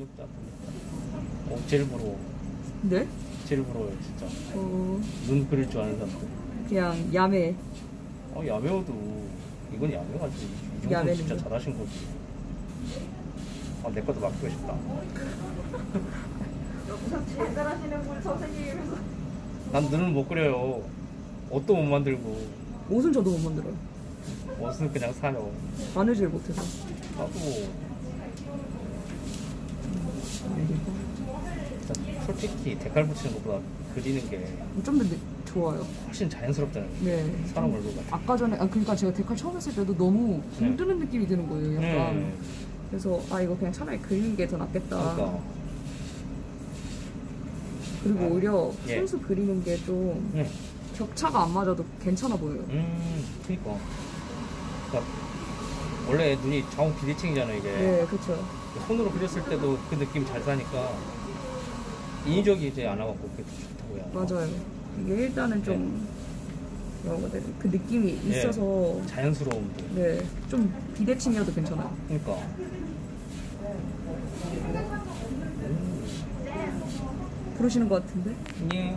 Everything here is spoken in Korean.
근육다 근육다. 어 제일 부러워. 네? 제일 부러워요 진짜. 어, 눈 그릴 줄 아는 사람들. 그냥 야매. 어 야매워도 이건 야매가지. 이 정도는 야매는 진짜 뭐? 잘하신 거지. 아 내 것도 맡기고 싶다. 여기서 제일 잘하시는 분 선생님이면서 난 눈을 못 그려요. 옷도 못 만들고 옷은 저도 못 만들어요. 옷은 그냥 사요. 바느질 못해서. 나도 진짜 솔직히 데칼 붙이는 것보다 그리는 게 좀더 좋아요. 훨씬 자연스럽잖아요. 네. 사람 얼굴 같아. 아까 전에, 아, 그러니까 제가 데칼 처음 했을 때도 너무 네. 붕 뜨는 느낌이 드는 거예요, 약간. 네. 그래서, 아, 이거 그냥 차라리 그리는 게 더 낫겠다. 그러니까 그리고 아, 오히려 예. 순수 그리는 게좀 응. 격차가 안 맞아도 괜찮아 보여요. 음, 그니까. 그러니까 원래 눈이 좌우 비대칭이잖아요, 이게. 네, 그쵸. 손으로 그렸을 때도 그 느낌 잘 사니까 인위적이 이제 안 와갖고 그게 더 좋다고 해야 하나? 맞아요. 이게 일단은 좀, 뭐라고 해야 되지? 그 느낌이 네. 있어서, 자연스러움도. 네, 좀 비대칭이어도 괜찮아요. 그러니까. 그러시는 것 같은데? 예.